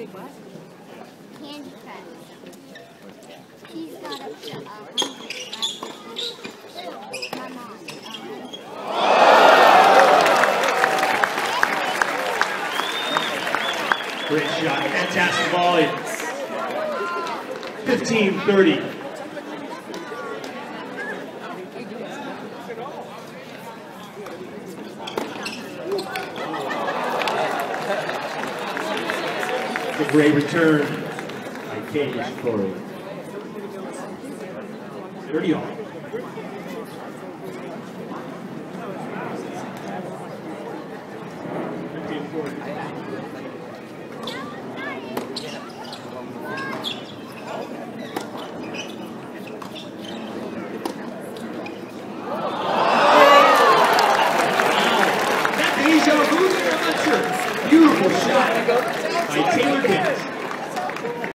Candy Crush. She's got up to hundred. My mom. Great shot. Fantastic volley. 15-30. The great return by Kei Nishikori. 30 all. Taylor Pitts.